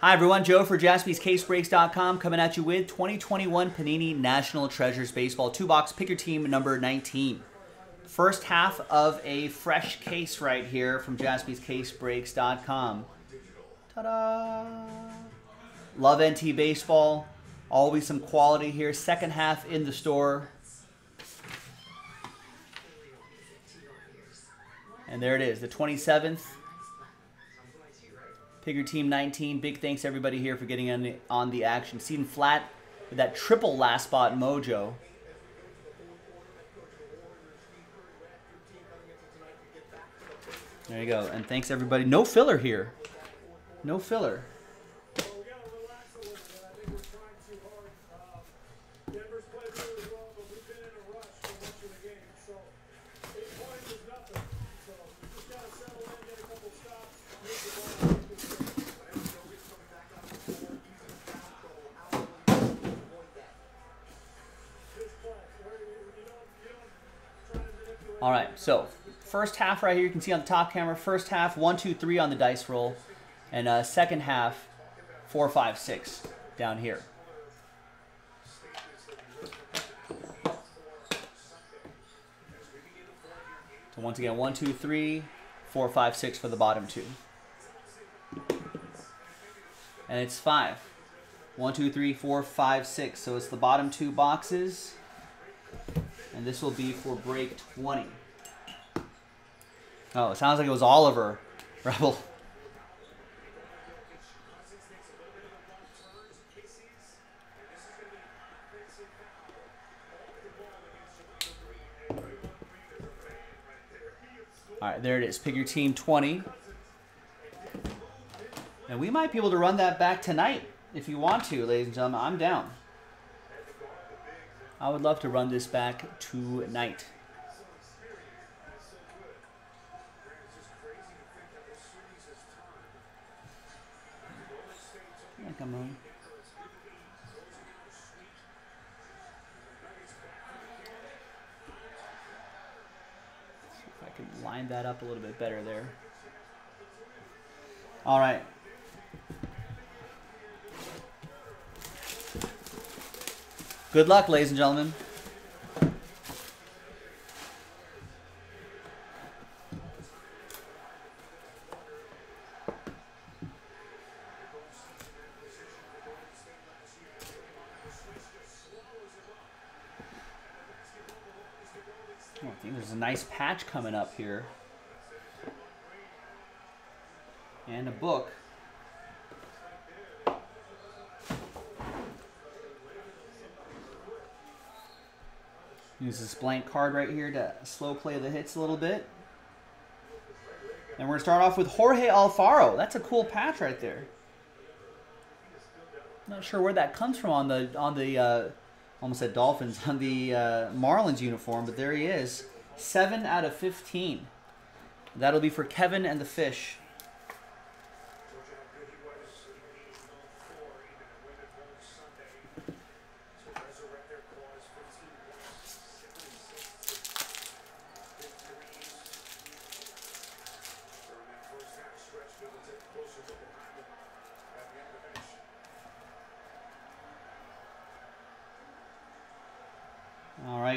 Hi, everyone. Joe for jaspyscasebreaks.com coming at you with 2021 Panini National Treasures Baseball 2-box Pick Your Team number 19. First half of a fresh case right here from jaspyscasebreaks.com. Ta-da! Love NT Baseball. Always some quality here. Second half in the store. And there it is, the 27th Your team 19. Big thanks everybody here for getting on the, on the action. Seeing flat with that triple last spot mojo. There you go. And thanks everybody. No filler here. No filler. All right, so first half right here, you can see on the top camera, first half, one, two, three on the dice roll, and uh, second half, four, five, six down here. So once again, one, two, three, four, five, six for the bottom two. And it's five. One, two, three, four, five, six. So it's the bottom two boxes and this will be for break 20. Oh, it sounds like it was Oliver Rebel. All right, there it is. Pick your team 20. And we might be able to run that back tonight if you want to, ladies and gentlemen. I'm down. I would love to run this back tonight. Yeah, come on. If I can line that up a little bit better there. All right. Good luck, ladies and gentlemen. Oh, I think there's a nice patch coming up here. And a book. Use this blank card right here to slow play the hits a little bit. And we're going to start off with Jorge Alfaro. That's a cool patch right there. Not sure where that comes from on the on the uh, almost said Dolphins on the uh, Marlins uniform, but there he is. Seven out of fifteen. That'll be for Kevin and the Fish.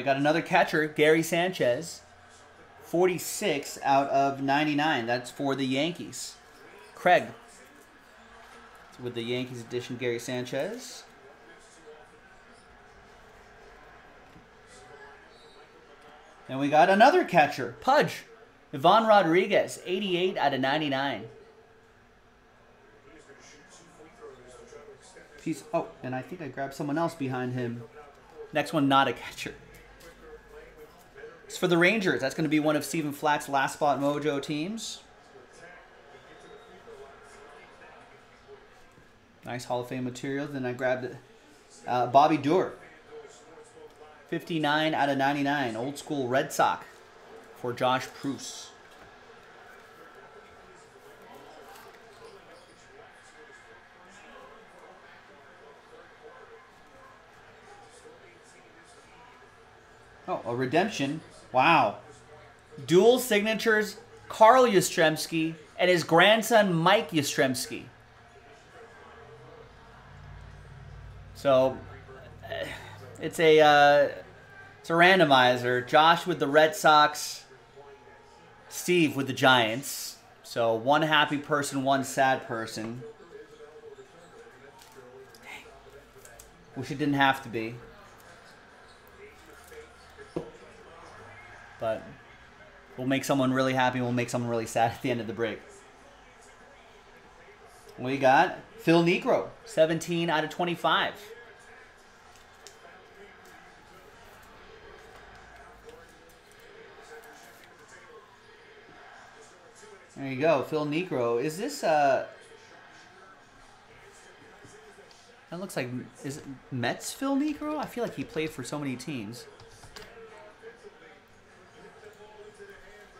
Right, got another catcher, Gary Sanchez. 46 out of 99. That's for the Yankees. Craig with the Yankees edition, Gary Sanchez. And we got another catcher, Pudge. Ivan Rodriguez, 88 out of 99. He's, Oh, and I think I grabbed someone else behind him. Next one, not a catcher. It's for the Rangers. That's going to be one of Stephen Flack's last spot mojo teams. Nice Hall of Fame material. Then I grabbed uh, Bobby Doerr. 59 out of 99. Old school Red Sox for Josh Pruce. Oh, a redemption. Wow. Dual signatures, Carl Yastrzemski and his grandson, Mike Yastrzemski. So uh, it's a uh, it's a randomizer. Josh with the Red Sox, Steve with the Giants. So one happy person, one sad person. Wish it didn't have to be. But we'll make someone really happy we'll make someone really sad at the end of the break. We got Phil Niekro, 17 out of 25. There you go, Phil Niekro. Is this uh That looks like is it Mets Phil Niekro? I feel like he played for so many teams.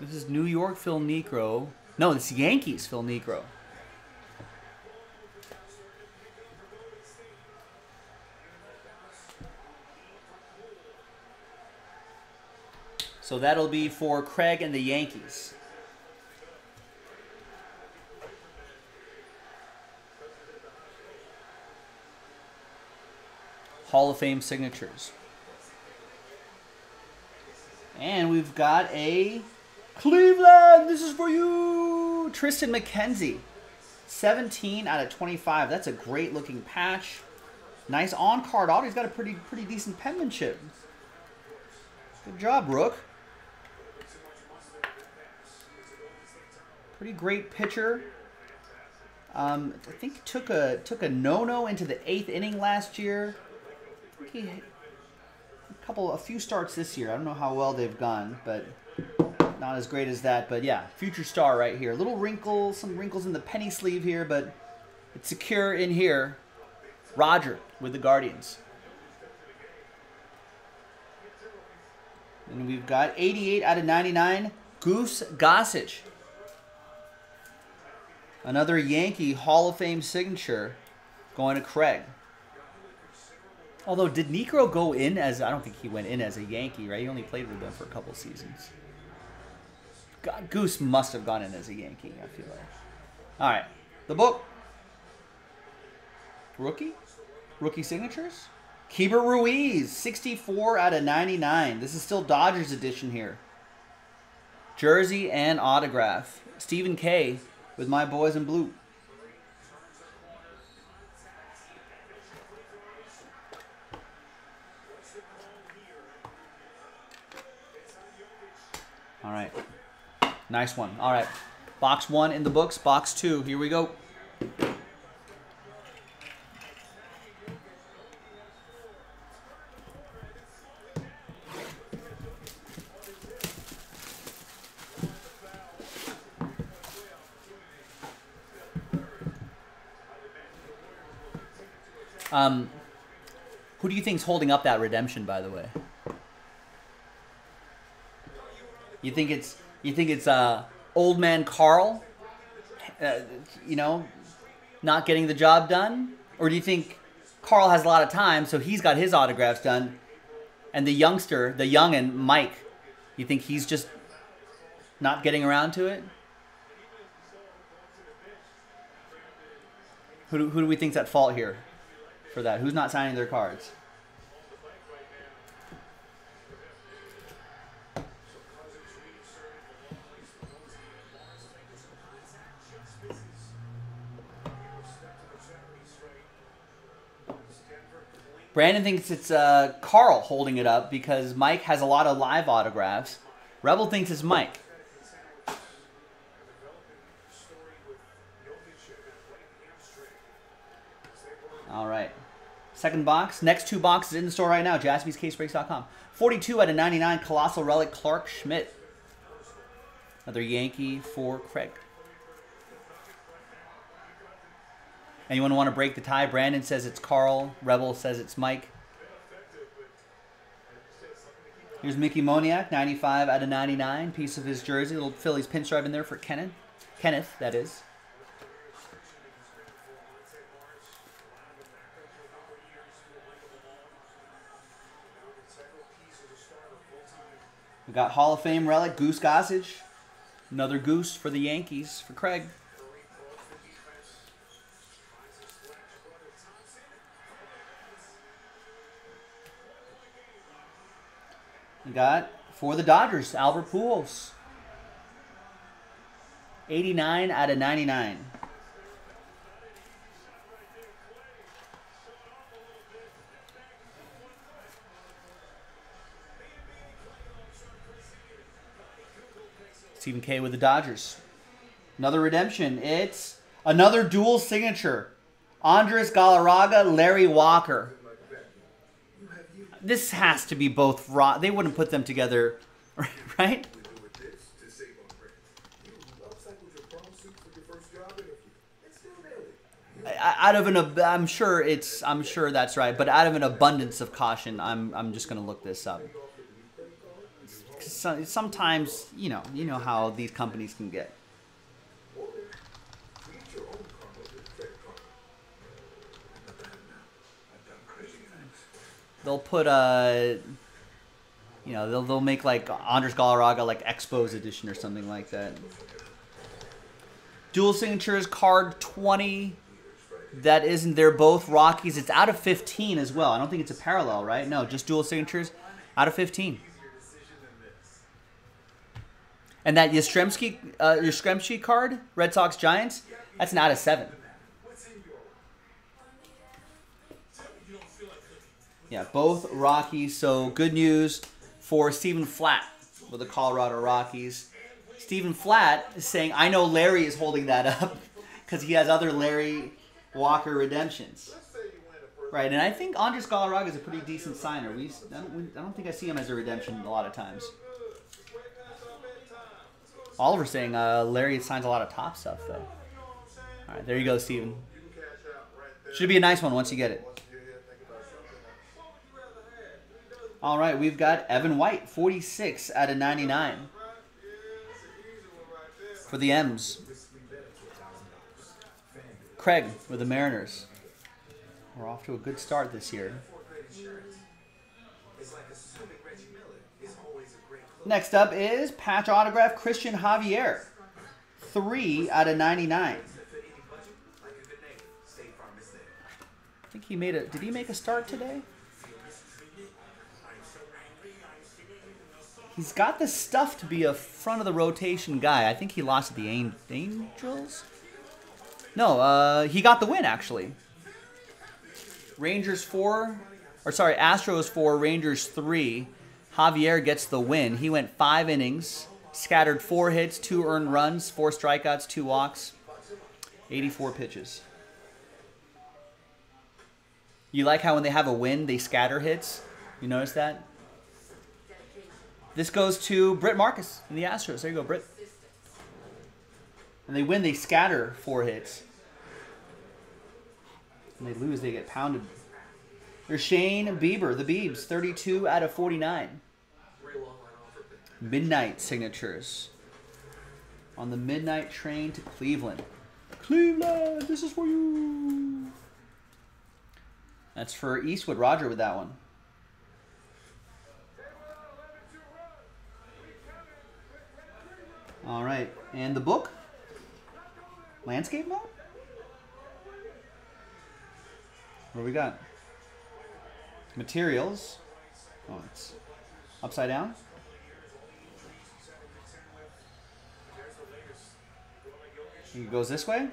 This is New York Phil Niekro. No, it's Yankees Phil Niekro. So that'll be for Craig and the Yankees. Hall of Fame signatures. And we've got a Cleveland. This is for you. Tristan McKenzie. 17 out of 25. That's a great looking patch. Nice on card auto. He's got a pretty pretty decent penmanship. Good job, Rook. Pretty great pitcher. Um, I think took a took a no-no into the eighth inning last year he a couple, a few starts this year. I don't know how well they've gone, but not as great as that. But yeah, future star right here. Little wrinkles, some wrinkles in the penny sleeve here, but it's secure in here. Roger with the Guardians. And we've got 88 out of 99, Goose Gossage. Another Yankee Hall of Fame signature going to Craig. Although, did Niekro go in as I don't think he went in as a Yankee, right? He only played with them for a couple seasons. Goose must have gone in as a Yankee. I feel like. All right, the book. Rookie, rookie signatures. Keibert Ruiz, 64 out of 99. This is still Dodgers edition here. Jersey and autograph. Stephen K. with my boys in blue. All right. Nice one. All right. Box one in the books. Box two. Here we go. Um, who do you think's holding up that redemption, by the way? You think it's you think it's uh, old man Carl, uh, you know, not getting the job done, or do you think Carl has a lot of time, so he's got his autographs done, and the youngster, the youngin Mike, you think he's just not getting around to it? Who do, who do we think's at fault here for that? Who's not signing their cards? Brandon thinks it's uh, Carl holding it up because Mike has a lot of live autographs. Rebel thinks it's Mike. All right. Second box. Next two boxes in the store right now. JaspysCaseBreaks.com. 42 out of 99. Colossal Relic Clark Schmidt. Another Yankee for Craig. Anyone want to break the tie? Brandon says it's Carl. Rebel says it's Mike. Here's Mickey Moniak, 95 out of 99. Piece of his jersey. Little Phillies pinstripe in there for Kenneth. Kenneth, that is. We got Hall of Fame relic, Goose Gossage. Another goose for the Yankees, for Craig. Got for the Dodgers, Albert Pujols. 89 out of 99. Stephen K with the Dodgers. Another redemption. It's another dual signature. Andres Galarraga, Larry Walker. This has to be both raw. They wouldn't put them together, right? Out of an, I'm sure it's, I'm sure that's right, but out of an abundance of caution, I'm, I'm just gonna look this up. Sometimes, you know, you know how these companies can get. They'll put a you know they'll they'll make like Andres Galarraga like Expos edition or something like that. Dual signatures card 20 that isn't they're both Rockies. It's out of 15 as well. I don't think it's a parallel, right? No, just dual signatures out of 15. And that Yastrzemski uh, Yastrzemski card, Red Sox Giants, that's an out of 7. Yeah, both Rockies. So good news for Stephen Flatt with the Colorado Rockies. Stephen Flatt is saying, I know Larry is holding that up because he has other Larry Walker redemptions. Right, and I think Andres Galarraga is a pretty decent signer. We, I don't, I don't think I see him as a redemption a lot of times. Oliver saying uh, Larry signs a lot of Topps stuff, though. All right, there you go, Steven. Should be a nice one once you get it. All right, we've got Evan White, 46 out of 99 for the M's. Craig with the Mariners. We're off to a good start this year. Next up is patch autograph Christian Javier. 3 out of 99. I think he made a did he make a start today? He's got the stuff to be a front of the rotation guy. I think he lost the Angels. No, uh, he got the win actually. Rangers four, or sorry, Astros four, Rangers three. Javier gets the win. He went five innings, scattered four hits, two earned runs, four strikeouts, two walks, 84 pitches. You like how when they have a win, they scatter hits? You notice that? This goes to Britt Marcus in the Astros. There you go, Britt. And they win, they scatter four hits. And they lose, they get pounded. There's Shane Bieber, the Beebs, 32 out of 49. Midnight signatures. On the midnight train to Cleveland. Cleveland, this is for you. That's for Eastwood. Roger with that one. All right, and the book? Landscape mode? What do we got? Materials. Oh, it's upside down. It goes this way.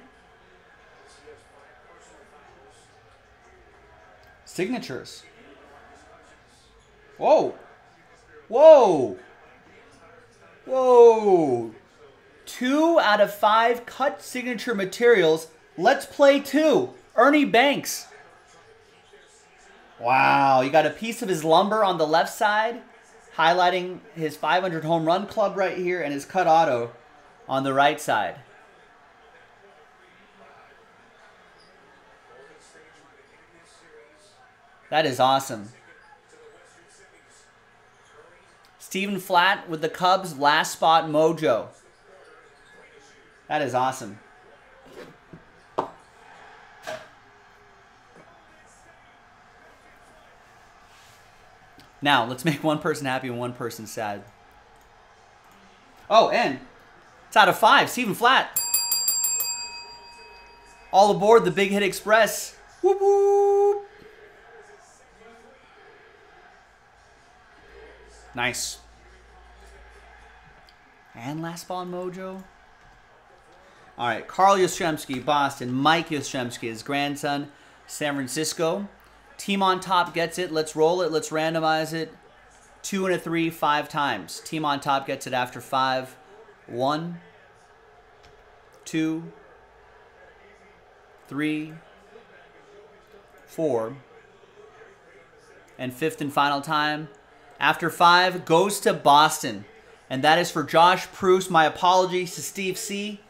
Signatures. Whoa! Whoa! Whoa! Two out of five cut signature materials. Let's play two. Ernie Banks. Wow, you got a piece of his lumber on the left side, highlighting his 500 home run club right here, and his cut auto on the right side. That is awesome. Stephen Flat with the Cubs last spot mojo. That is awesome. Now, let's make one person happy and one person sad. Oh, and it's out of five. Stephen Flat. All aboard the Big Hit Express. Whoop whoop. Nice. And last ball mojo. All right, Carl Yastrzemski, Boston. Mike Yastrzemski, his grandson, San Francisco. Team on top gets it. Let's roll it. Let's randomize it. Two and a three, five times. Team on top gets it after five. One, two, three, four, and fifth and final time. After five, goes to Boston. And that is for Josh Proust. My apologies to Steve C.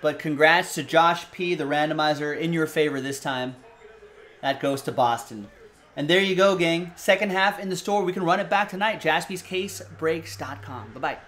But congrats to Josh P., the randomizer, in your favor this time. That goes to Boston. And there you go, gang. Second half in the store. We can run it back tonight. JaspysCaseBreaks.com. Bye-bye.